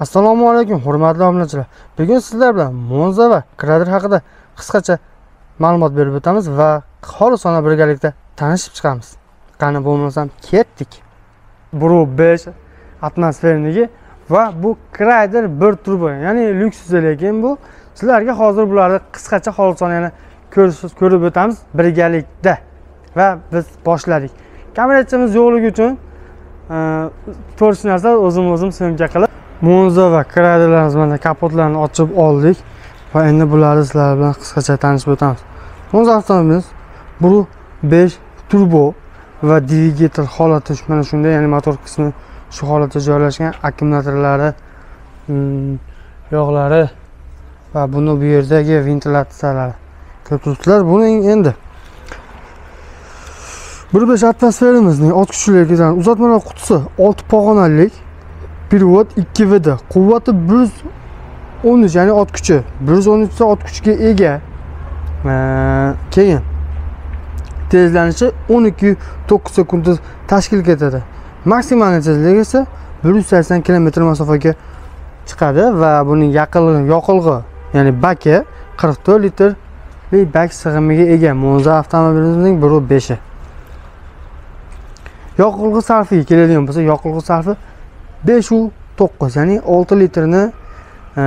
assalomu alaykum hurmatli obunachilar. Bugun sizlar bilan monza va krader haqida qisqacha ma'lumot berib o'tamiz va xolisona birgalikda tanishib chiqamiz. Qani bo'lmasam ketdik. Bru besh atmosferniki va bu krayder bir turbo ya'ni lyuks lekin bu sizlarga hozir bularni qisqacha xolisona yana ko'rib o'tamiz birgalikda va biz boshladik. Kamerachimiz yo'qligi uchun e, to'rt narsa o'zim o'zim syomka qilib monza va kraderlarimiz mana kapotlarni ochib oldik va endi bularni sizlar bilan qisqacha tanishib o'tamiz. Monza avtomobilimiz bu 5 turbo va dvigatel holati mana shunday ya'ni motor qismi shu holatda joylashgan akkumulyatorlari mm, yog'lari va buni bu yerdagi ventilyatsiyalari ko'rib turibsizlar buning endi bir besh atmosferamizning ot uzatmalar qutisi olti pog'onalik перевод 2vda quvvati 113 ya'ni ot kuchi. 113 ta ot kuchiga ega. Keyin tezlanishi 12.9 sekundda tashkil etadi. Maksimal tezligi esa 180 km masofaga chiqadi va buning yoqilg'i yoqilg'i ya'ni baki 44 litrli bak sig'imiga ega. Monza avtomobilimizning 1.5 yoqilg'i sarfiga keladigan bo'lsa yoqilg'i sarfi beshu to'qqiz ya'ni olti litrni e,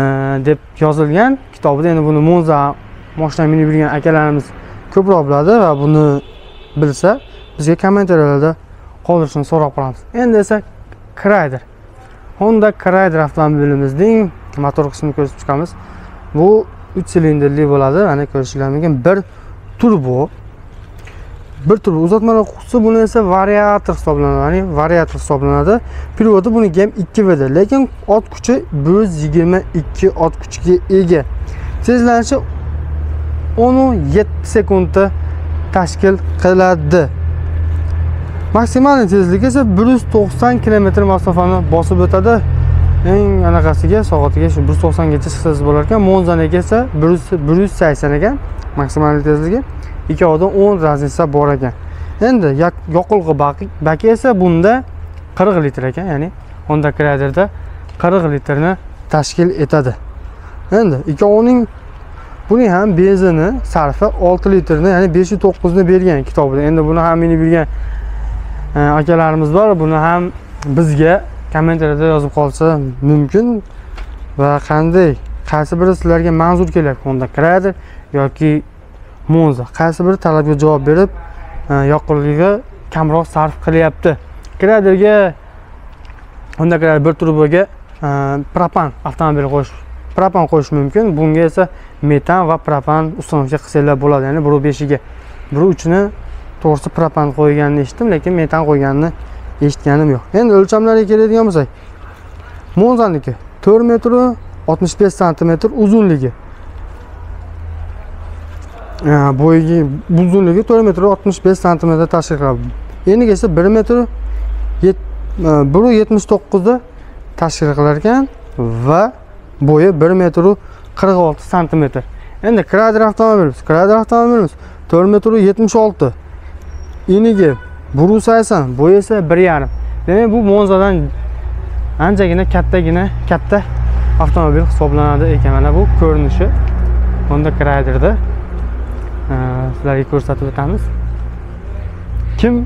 deb yozilgan kitobida endi buni monza moshina minib yurgan akalarimiz ko'proq biladi va buni bilsa bizga kommentariyalarda qoldirishni so'rab qolamiz endi esa krayder honda krayder avtomobilimizning motor qismini ko'rib chiqamiz. Bu uch silindrli bo'ladi mana ko'rishinglar mumkin. Bir turbo bir tur uzatmalar qutisi buni esa variator hisoblanadi. Ya'ni variator hisoblanadi. Переводи buniki ham ikki vd lekin ot kuchi bir yuz yigirma ikki ot kuchiga ega. Tezlanishi onu yetti sekundda tashkil qiladi. Maksimal tezligi esa bir yuz to'qson kilometr masofani bosib o'tadi. Eng anaqasiga soatiga shu bir yuz to'qsongacha chiqsangiz bo'lar ekan monzaniki esa bir yuz sakson ekan maksimal tezligi ikkovida o'n raznica bor ekan. Endi yoqilg'i baki esa bunda qirq litr ekan ya'ni honda kraderda qirq litrni tashkil etadi. Endi ikkovining buning ham benzini sarfi olti litrni ya'ni besh yuz to'qqizni bergan kitobida. Endi buni ham minib yurgan e, akalarimiz bor. Buni ham bizga kommentariyada yozib qolsa mumkin. Va qanday qaysi biri sizlarga manzur kelyapti? Honda krader yoki monza. Qaysi biri talabga javob berib e, yoqilg'iga kamroq sarf qilyapti? Graderga unda bir trubaga e, propan avtomobil qo'yish propan qo'yish mumkin. Bunga esa metan va propan установка qilsanglar bo'ladi ya'ni bir beshiga. Bir uchini to'g'risi propan qo'yganini eshitdim lekin metan qo'yganini eshitganim yo'q. Endi o'lchamlarga keladigan bo'lsak monzaniki to'rt metr oltmish besh santimetr uzunligi. Bo'yiga uzunligi to'rt metr oltmish besh santimetr tashkil qiladi eniga esa bir metr e, bir yetmish to'qqizda tashkil qilar ekan va bo'yi bir metru qirq olti santimetr. Endi krader avtomobilimiz krader avtomobilimiz to'rt metru yetmish olti. Enigi bir yuz sakson bo'yi esa bir yarim. Demak bu monzadan anchagina kattagina katta avtomobil hisoblanadi ekan. Mana bu ko'rinishi. Honda kraderda sizlarga ko'rsatib o'tamiz. Kim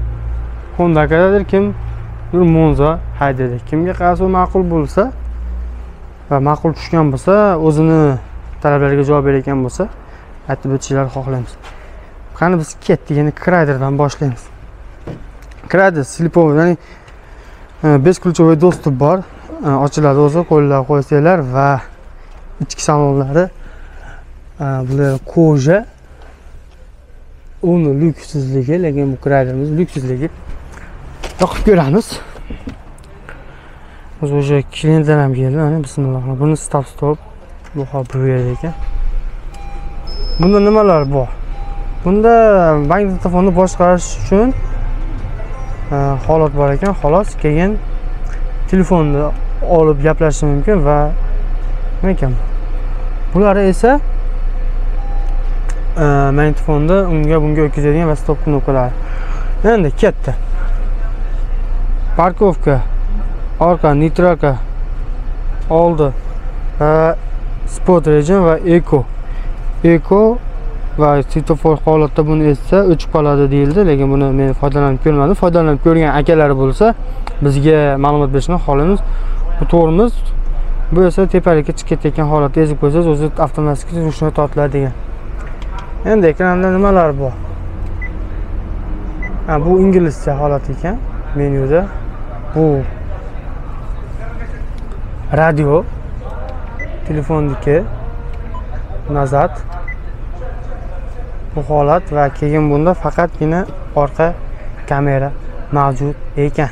honda akadadir kim monza haydaydi kimga qaysi ma'qul bo'lsa va ma'qul tushgan bo'lsa o'zini talablariga javob berayotgan bo'lsa aytib o'tishlarini xohlaymiz. Qani biz ketdik endi krayderdan boshlaymiz. Krayder slipov ya'ni e, бесключевой достуp bor. E, ochiladi o'zi qo'llar qo'ysanglar va ichki salonlari e, bular koja uni lyuksizligi lekin bu krayderimiz lyuksizligi yoqib ko'ramiz. O'zi уже klientlar ham keldi mana bismillah. Buni stop stop. Bu hol ekan. Bunda nimalar bor? Bunda bank telefonni boshqarish uchun e, holat bor ekan. Xolos keyin telefonni olib gaplashish mumkin va nima ekan. Bular esa magnitofonni unga bunga o'tkazadigan va stop knopkalari endi ketdi. Parkovka orqa neytralka oldi. Va sport rejim va eko eko va svetofor holatda buni eshitsa o'chib qoladi deyildi lekin buni men foydalanib ko'rmadim. Foydalanib ko'rgan akalar bo'lsa bizga ma'lumot berishni xohlaymiz. Bu to'g'rimiz. Bu esa tepalikka chiqib ketayotgan holatda ezib qo'ysangiz o'zi avtomatik ruchnoy tortiladi degan. Endi ekranda nimalar bor? Ha bu inglizcha holat ekan menyuda. Bu radio telefonniki nazat bu holat va keyin bunda faqatgina orqa kamera mavjud ekan.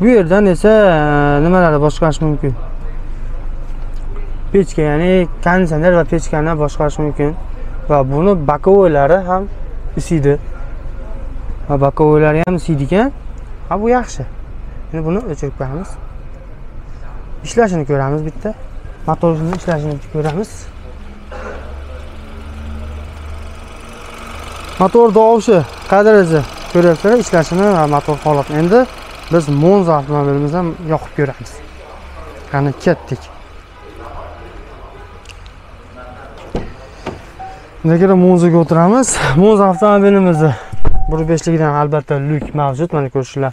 Bu yerdan esa e, nimalarni boshqarish mumkin? Pechka ya'ni konditsioner va pechkani boshqarish mumkin. Va buni bokovoylari ham isiydi. Va bokovoylari ham isiydi ekan. Ha bu yaxshi. Endi buni o'chirib qo'yamiz ishlashini ko'ramiz bitta. Motorini ishlashini ko'ramiz. Motor dovushi qay darajada ko'ryapsizlar ishlashini va motor holatini. Endi biz monza avtomobilimizni ham yoqib ko'ramiz. Qani ketdik. Undan keyin monzaga o'tiramiz. Monza avtomobilimizni bir beshligidan albatta lyuk mavjud. Mana ko'rishinglar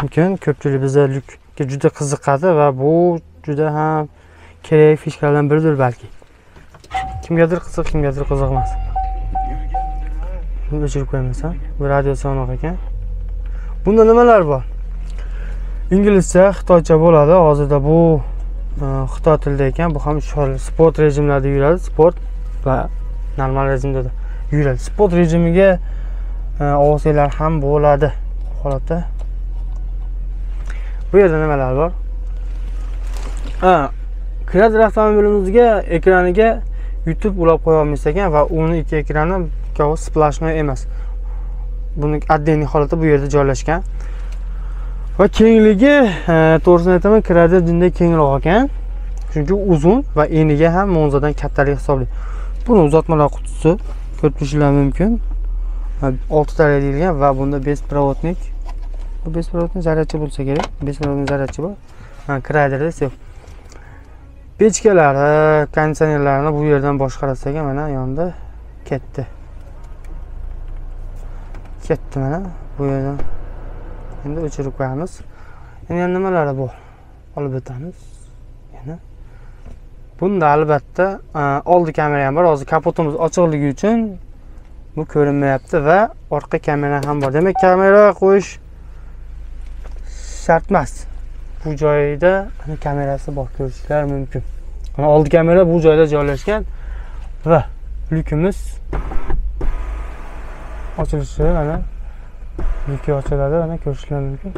mumkin. Ko'pchilik bizda lyukka juda qiziqadi va bu juda ham kerak fishkalardan biridir balki. Kimgadir qiziq kimgadir qiziq emas Buni o'chirib qo'yamiz ha bu radio so'noq ekan. Bunda nimalar bor? Inglizcha xitoycha bo'ladi. Hozirda bu e, xitoy tilida ekan. Bu ham sport rejimlarda yuradi. Sport va normal rejimda yuradi sport rejimiga e, olsanglar ham bo'ladi holatda. Bu yerda nimalar bor? Ha avtomobilimizga ekraniga youtube ulab qo'ya olmaysiz ekan va uni ikki ekrani ikkovi splashnoy emas. Buni отдельный holatda bu yerda joylashgan. Va kengligi e, to'g'risini aytaman krader bunday kengroq ekan. Chunki uzun va eniga ham monzadan kattalik hisobli. Buni uzatmalar qutisi ko'rib turishinglar mumkin oltita deyilgan va bunda беспроводник bu беспроводный zaryadchi bo'lsa kerak. Беспроводный zaryadchi bor. Kraderda все pechkalari konditsionerlarni bu yerdan boshqarasiz ekan mana yonida ketdi. Ketdi mana bu yerdan. Endi o'chirib qo'yamiz. Endi yana nimalari bor? Olib o'tamiz. Bunda albatta e, oldi kamera ham bor. Hozir kapotimiz ochiqligi uchun bu ko'rinmayapti va orqa kamera ham bor. Demak kamera qo'yish shart emas. Bu joyda kamerasi bor ko'rishlar mumkin. Oldi kamera bu joyda joylashgan va lyukimiz ochilishi mana lyuki ochiladi mana ko'rishlar mumkin.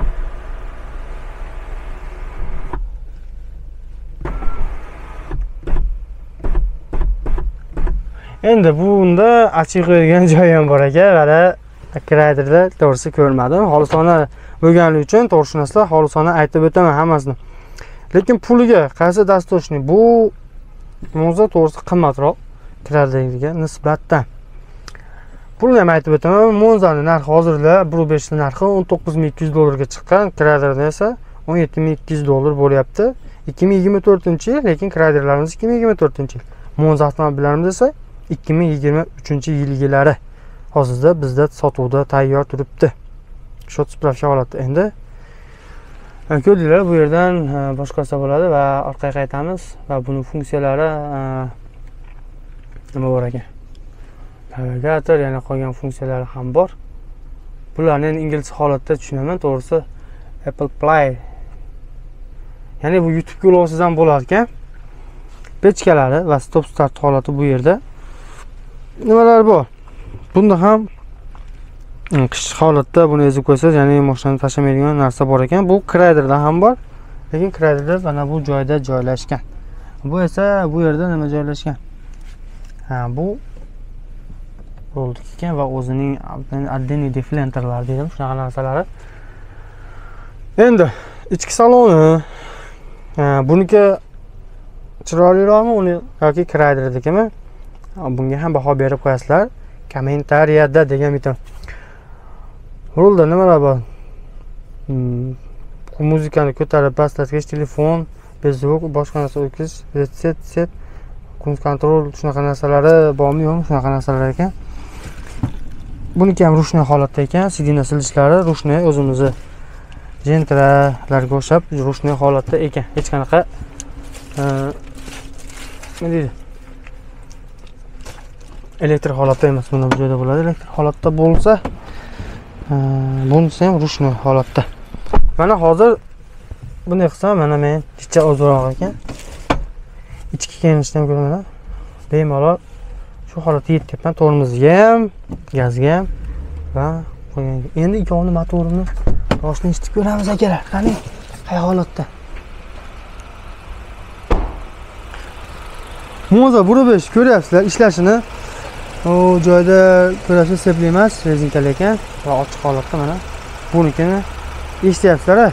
Endi bunda ochib qo'yadigan joyi ham bor ekan. Mana kraterda to'g'risi ko'rmadim. Xolisona bo'lgani uchun to'g'rishunoslar xolisona aytib o'taman hammasini. Lekin puliga qaysi dasturchnik bu mo'za to'g'risi qimmatroq krayderga nisbatan. Pulni ham aytib o'taman. Monzani narxi hozirda bir beshni narxi o'n to'qqiz ming ikki yuz dollarga chiqqan. Kraderni esa o'n yetti ming ikki yuz dollar bo'lyapti. ikki ming yigirma to'rtinchi yil lekin kraderlarimiz ikki ming yigirma to'rtinchi yil. Monza avtomobillarimiz esa ikki ming yigirma uchinchi yilgilari. Hozirda bizda sotuvda tayyor turibdi. Shot spravka holatda endi e, ko'rdinglar bu yerdan e, boshqarsa bo'ladi va orqaga qaytamiz va buni funksiyalari e, nima bor ekan? Navigator yana qolgan funksiyalari ham bor. Bularni endi ingliz holatda tushunaman. To'g'risi apple play. Ya'ni bu youtubega ulovsiz ham bo'lar ekan pechkalari va stop start holati bu yerda. Nimalar bor? Bunda ham e, mm, qish holatda buni ezib qo'ysangiz ya'ni mashinani tashlamaydigan narsa bor ekan. Bu krayderda ham bor lekin krayderda mana bu joyda joylashgan. Bu esa bu yerda nima joylashgan? Ha bu rolik ekan va o'zining отдельный deflenterlari deydimi shunaqa narsalari. Endi ichki saloni buniki chiroyliroqmi uni yoki kraydernikimi bunga ham baho berib qo'yasizlar. Kommentariyada degan bitta rulda nimalar bor? Hmm, muzikani ko'tarib pastlatgich telefon bezvuk boshqa narsa o'tkazish retset set. Kontrol shunaqa narsalari bormi yo'qmi shunaqa narsalar ekan. Buniki ham ручной holatda ekan sidina silishlari ручной o'zimizni jentralarga o'xshab ручной holatda ekan. Hech qanaqa e, nima deydi? Elektr holatda emas mana bu joyda bo'ladi. Elektr holatda bo'lsa bunisi ham ручной holatda. Mana hozir bunday qilsam mana men kecha ozroq ekan. Ichki ko'rinishdan ham ko'ra mana bemalol shu holatda yetyapman tormozga ham gazga ham va qo'ygan endi ikkovini motorini boshini eshitib ko'ramiz akalar. Qani qay holatda? Moza burib ko'ryapsizlar ishlashini? U joyda ko'ryapsiz sepli emas rezinkali ekan. Va ochiq holatda mana bunikini eshityapsizlar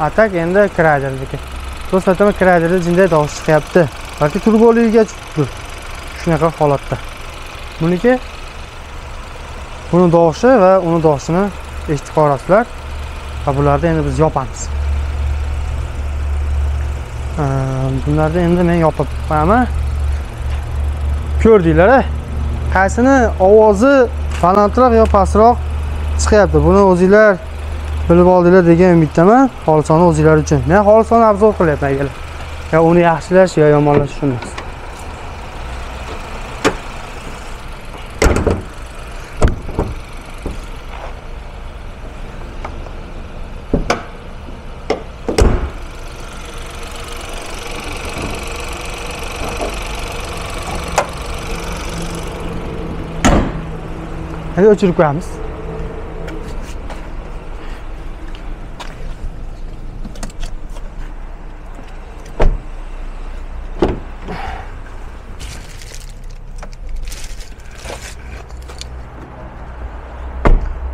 a tak endi krayderniki do'stlar aytaman kraderda jinday tovush chiqyapti. Balki turboligiga chiqibdir shunaqa holatda. Buniki buni dovushi va uni dovushini eshitib qolasizlar va bularni endi biz yopamiz. Bularni endi men yopib qo'yaman. Ko'rdinglar qaysini ovozi balandroq yo pastroq chiqyapti? Buni o'zinglar bilib oldinglar degan umiddaman xolisona o'zinglar uchun. Men xolisona obzor qilyapman agar yo uni yaxshilash yo yomonlash uchun. emas Hadi o'chirib qo'yamiz.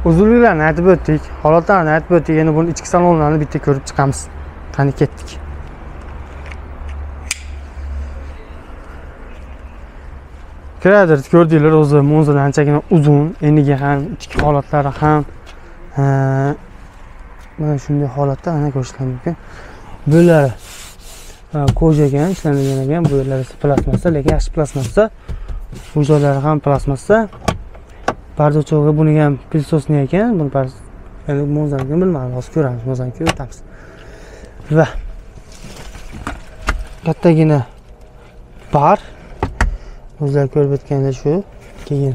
uzunliklarni aytib o'tdik holatlarni aytib o'tdik endi buni ichki salonlarini bitta ko'rib chiqamiz qani ketdik krader ko'rdinglar o'zi monzani anchagina uzun eniga ham ichki holatlari ham mana shunday holatda ana ko'rishlar mumkin. Bu yerlari koja ekan ishlanmagan ekan bu yerlari plastmassa lekin yaxshi plastmassa bu joylari ham plastmassa pardochog'i buni ham pilsosniy ekan buni endi monzanikini bilmadim hozir ko'ramiz mozaniki o'tamiz. Va kattagina bar o'zlari ko'rib o'tganda shu. Keyin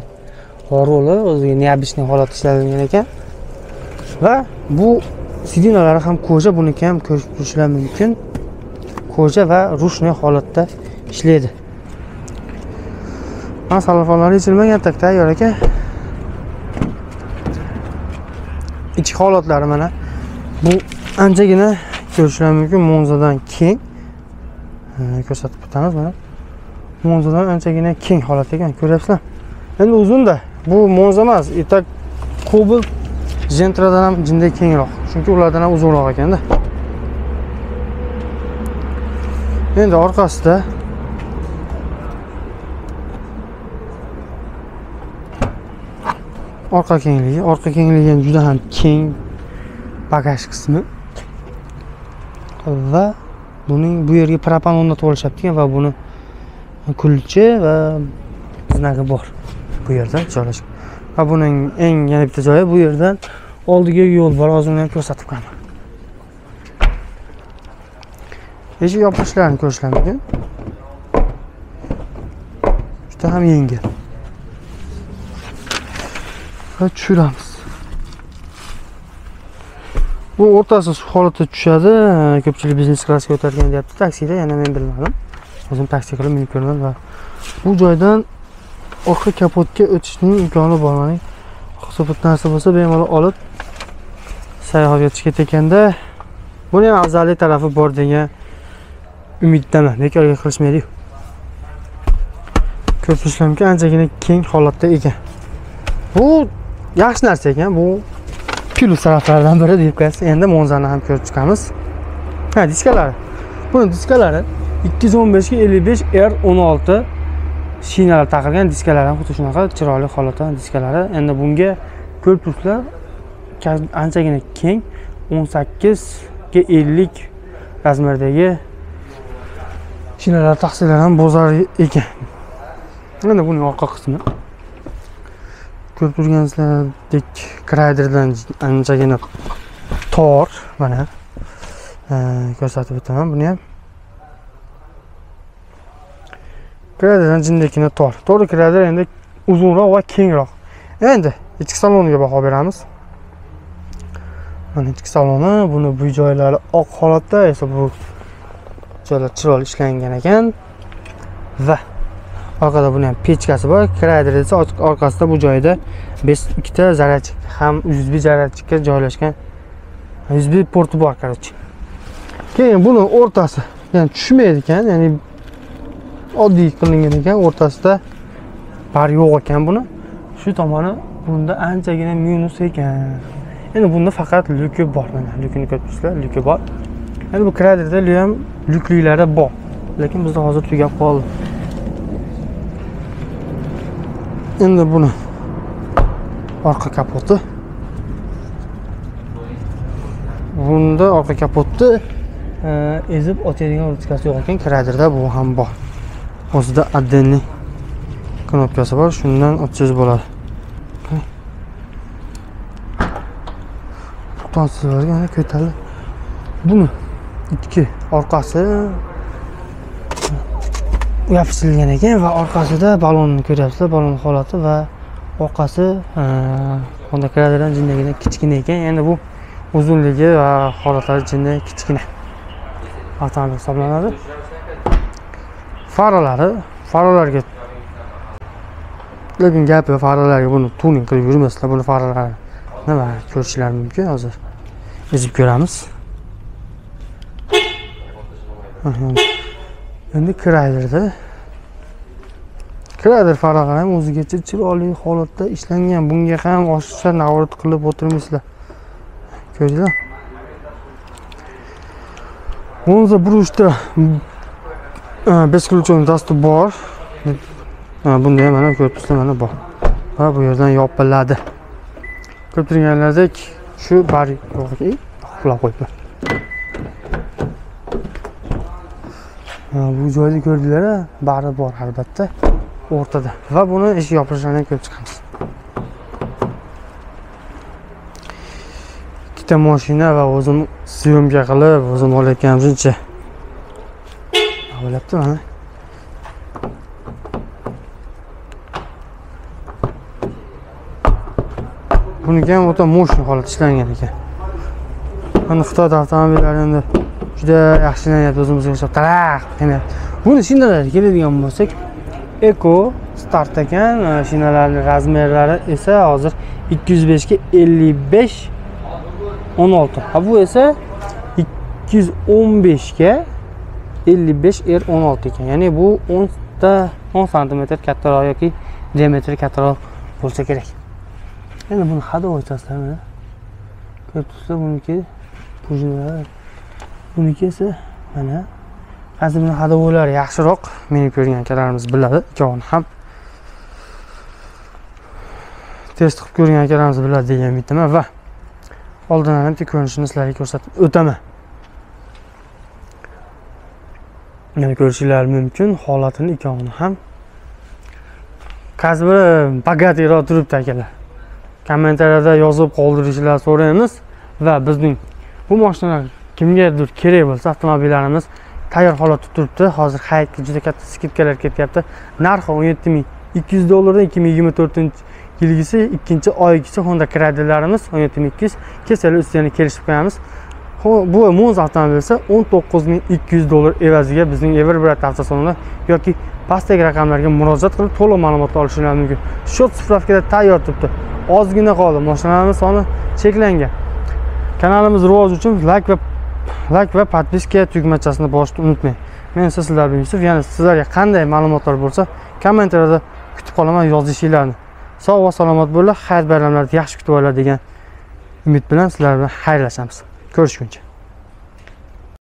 roli o'ziga необычный holatda ishlatilgan ekan. Va bu sidinalari ham koja buniki ham ko'rib turishlar mumkin. Koja va rushniy holatda ishlaydi. Mana salafonlari yechilmagan tak tayyor ekan ichki holatlari mana. Bu anchagina ko'rishlar mumkin monzadan keng. Ko'rsatib o'tamiz mana. Monzadan anchagina keng holat ekan ko'ryapsizlar. Endi uzunda. Bu monza emas и так jentradan gentradan ham jinday kengroq. Chunki ulardan ham uzunroq ekanda endi orqasida orqa kengligi. Orqa kengligi ham juda ham keng bagaj qismi. Va buning bu yerga propan o'rnatib olishyapti va buni kulchi va znagi bor bu yerda joylashgan va buning eng yana bitta joyi bu yerdan oldiga yo'l bor hozir uni ham ko'rsatib qo'yaman. Eshik yopilishlarini ko'rishlar mumkin juda ham yengil. Va tushiramiz. Bu o'rtasi shu holatda tushadi ko'pchilik biznes klassga o'tadigan deyapti taksida yana men bilmadim. O'zim taksi qilib minib ko'rdim va bu joydan orqa kapotga o'tishning imkoni bor. Mana hisobot narsa bo'lsa bemalol olib sayohatga chiqib ketayotganda buni ham afzalli tarafi bor degan umiddaman. Bekorga qilishmaydiku ko'rib turishlar anchagina keng holatda ekan. Bu yaxshi narsa ekan. Bu plyus taraflaridan biri deb endi monzani ham ko'rib chiqamiz. Ha diskalari buni diskalari ikki yuz o'n beshga ellik besh r o'n olti shinalar taqilgan diskalar ham xuddi shunaqa chiroyli holatda diskalari. Endi bunga ko'rib turibsizlar anchagina keng o'n sakkizga ellik razmerdagi shinalar taqsilar ham bozor ekan. Mana buning orqa qismi. Ko'rib turganingizdek krayderdan anchagina tor mana e, ko'rsatib o'taman buni ham. Krayderdan jindakkina tor. To'g'ri krayder endi uzunroq va kengroq. Endi ichki saloniga baho beramiz. Mana ichki saloni buni bu joylari oq holatda esa bu joylar chiroyli ishlangan ekan. Va orqada buni ham pechkasi bor krayder desa orqasida bu joyda besh ikkita zaryadchik ham usb zaryadchikka joylashgan usb porti bor короче. Keyin buni o'rtasi ya'ni tushmaydi ekan ya'ni oddiy qilingan ekan o'rtasida bar yo'q ekan buni. Shu tomoni bunda anchagina minus ekan. Endi bunda faqat lyuki bor mana lyukini ko'rib turibsizlar lyuki bor. Endi bu kraderda ham lyukliklari bor lekin bizda hozir tugab qoldi. Endi buni orqa kapoti. Bunda orqa kapotni e, ezib ochadigan ruchkasi yo'q ekan kraderda bu ham bor. O'zida отдельный knopkasi bor shundan ochsangiz bo'ladi. To'g'ri mana ko'tarilib buni ikki orqasi yopishtirilgan ekan va orqasida ballonni ko'ryapsizlar ballon holati va orqasi honda kraderdan jindagina kichkina ekan. Endi bu uzunligi va holatlari jinday kichkina. Avtomobil hisoblanadi. Faralari faralarga lekin gapi faralarga buni tuning qilib yurmasizlar buni faralari nima ko'rishlari mumkin hozir? Ezib ko'ramiz. Endi krayderda krayder faralari ham o'zigacha chiroyli holatda ishlangan. Bunga ham oshiqcha navrat qilib o'tirmaysizlar ko'rdinglar. O'nza burchda бесключевой dastur bor bunda ham mana ko'rib turibsizlar mana bor va bu yerdan yopiladi ko'rib turganlaridek shu bar uxlab qo'yibman bu joyni ko'rdinglar bari bor albatta o'rtada va buni eshik yopilishlarini ham ko'rib chiqamiz ikkita moshina va o'zim syomka qilib o'zim olayotganim shuncha bo'lyapti mana. Buniki ham o'ta мощный holatda ishlangan ekan. Mana xitoyda avtomobillar endi juda yaxshi ishlanyapti o'zimizga o'xshab taraq. Qilyapti buni shinalariga keladigan bo'lsak eko start ekan. Shinalarni razmerlari esa hozir ikki yuz beshga ellik besh o'n olti. Ha bu esa ikki yuz o'n beshga ellik besh r o'n olti ekan. Ya'ni bu o'nta o'n santimetr kattaroq yoki diametri kattaroq bo'lsa kerak. Endi buni ходовойchasilar mana ko'rib turibsizlar buniki buniki esa mana hozir buni ходовойлari yaxshiroq meni ko'rgan akalarimiz biladi ikkovini ham. Test qilib ko'rgan akalarimiz biladi degan umiddaman va oldindan bitta ko'rinishini sizlarga ko'rsatib o'taman. Mana ko'rishingiz mumkin holatini ikkovini ham. Qaysi biri ehm, bogatiyroq turibdi akalar. Kommentariyada yozib qoldirishlar so'raymiz va bizning bu mashinalar kimgadir kerak bo'lsa avtomobillarimiz tayyor holatda turibdi. Hozir hayitga juda katta skidkalar ketyapti. Narxi o'n yetti ming ikki yuz dollardan ikki ming yigirma to'rtinchi yilgisi ikkinchi oygacha honda kreditlarimiz o'n yetti ming ikki yuz kelsalar ustidan kelishib qo'yamiz. Bu muz avtomobil esa o'n to'qqiz ming ikki yuz dollar evaziga bizning everbrat avtosalonida yoki pastdagi raqamlarga murojaat qilib to'liq ma'lumot olishingiz mumkin. Счет spravkada tayyor turibdi. Ozgina qoldi. Mashinalarni soni cheklangan. Kanalimiz rivoji uchun layk va layk va подписка tugmachasini bosishni unutmang. Men esa sizlar bilan yusuf yana sizlarga qanday ma'lumotlar bo'lsa kommentariyada kutib qolaman yozishinglarni. Sog' va salomat bo'linglar hayit bayramlarni yaxshi kutib olinglar degan umid bilan sizlar bilan xayrlashamiz. Ko'rishguncha